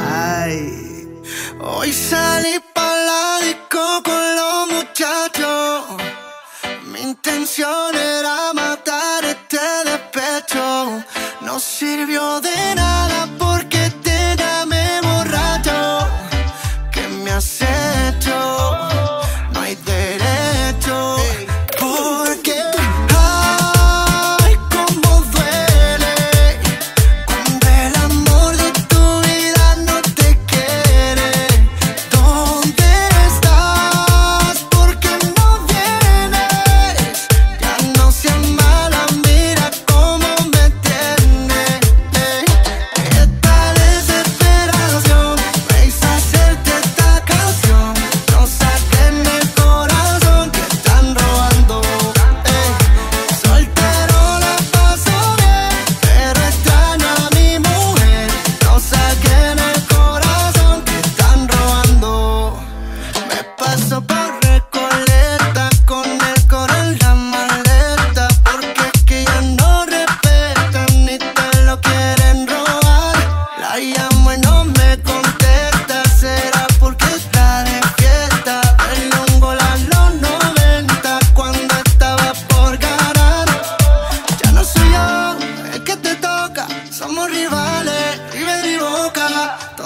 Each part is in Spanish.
Ay, hoy salí para la disco con los muchachos. Mi intención era matar este despecho. No sirvió de nada.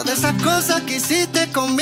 Todas esas cosas que hiciste conmigo